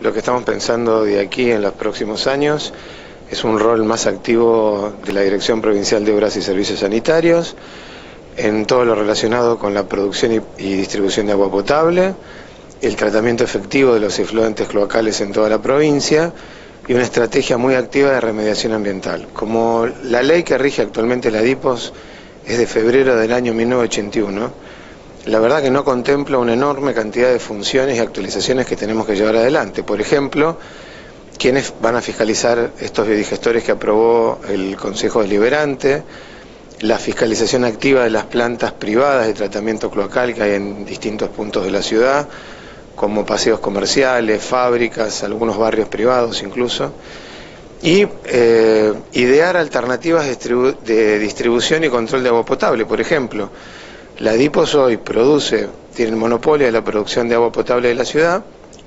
Lo que estamos pensando de aquí en los próximos años es un rol más activo de la Dirección Provincial de Obras y Servicios Sanitarios en todo lo relacionado con la producción y, distribución de agua potable, el tratamiento efectivo de los efluentes cloacales en toda la provincia y una estrategia muy activa de remediación ambiental. Como la ley que rige actualmente la DIPOS es de febrero del año 1981, la verdad que no contempla una enorme cantidad de funciones y actualizaciones que tenemos que llevar adelante. Por ejemplo, quiénes van a fiscalizar estos biodigestores que aprobó el Consejo Deliberante, la fiscalización activa de las plantas privadas de tratamiento cloacal que hay en distintos puntos de la ciudad, como paseos comerciales, fábricas, algunos barrios privados incluso, y eh, idear alternativas de distribución y control de agua potable, por ejemplo la DIPOS hoy produce, tiene el monopolio de la producción de agua potable de la ciudad,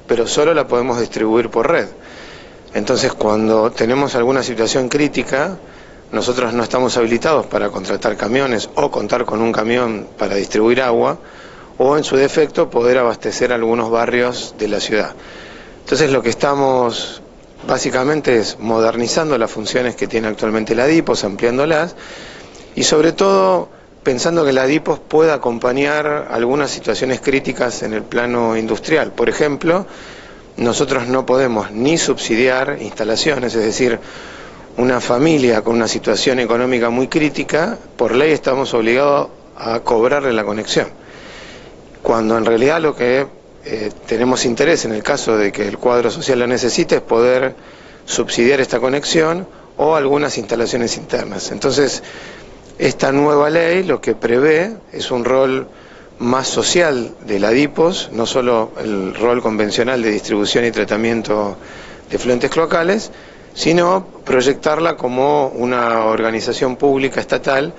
pero solo la podemos distribuir por red. Entonces, cuando tenemos alguna situación crítica, nosotros no estamos habilitados para contratar camiones o contar con un camión para distribuir agua, o en su defecto poder abastecer algunos barrios de la ciudad. Entonces, lo que estamos básicamente es modernizando las funciones que tiene actualmente la DIPOS, ampliándolas, y sobre todo pensando que la DIPOS pueda acompañar algunas situaciones críticas en el plano industrial. Por ejemplo, nosotros no podemos ni subsidiar instalaciones, es decir, una familia con una situación económica muy crítica, por ley estamos obligados a cobrarle la conexión. Cuando en realidad lo que eh, tenemos interés en el caso de que el cuadro social lo necesite es poder subsidiar esta conexión o algunas instalaciones internas. Entonces, esta nueva ley lo que prevé es un rol más social de la DIPOS, no solo el rol convencional de distribución y tratamiento de fluentes cloacales, sino proyectarla como una organización pública estatal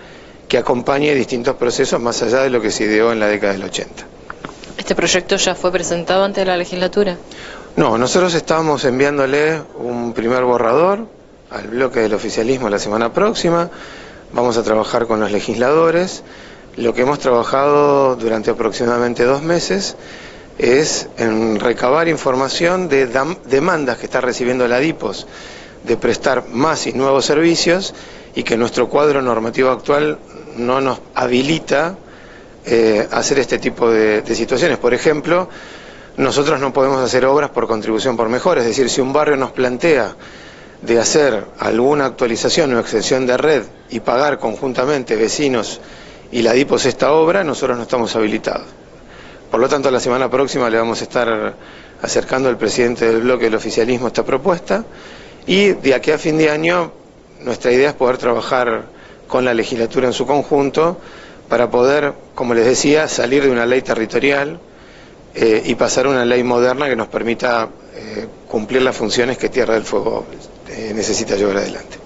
que acompañe distintos procesos más allá de lo que se ideó en la década del 80. ¿Este proyecto ya fue presentado ante la legislatura? No, nosotros estábamos enviándole un primer borrador al bloque del oficialismo la semana próxima vamos a trabajar con los legisladores. Lo que hemos trabajado durante aproximadamente dos meses es en recabar información de demandas que está recibiendo la DIPOS de prestar más y nuevos servicios y que nuestro cuadro normativo actual no nos habilita eh, hacer este tipo de, de situaciones. Por ejemplo, nosotros no podemos hacer obras por contribución por mejor, es decir, si un barrio nos plantea de hacer alguna actualización o extensión de red y pagar conjuntamente vecinos y la DIPOS esta obra, nosotros no estamos habilitados. Por lo tanto, la semana próxima le vamos a estar acercando al presidente del bloque del oficialismo esta propuesta y de aquí a fin de año nuestra idea es poder trabajar con la legislatura en su conjunto para poder, como les decía, salir de una ley territorial eh, y pasar a una ley moderna que nos permita eh, cumplir las funciones que Tierra del Fuego eh, necesita llevar adelante.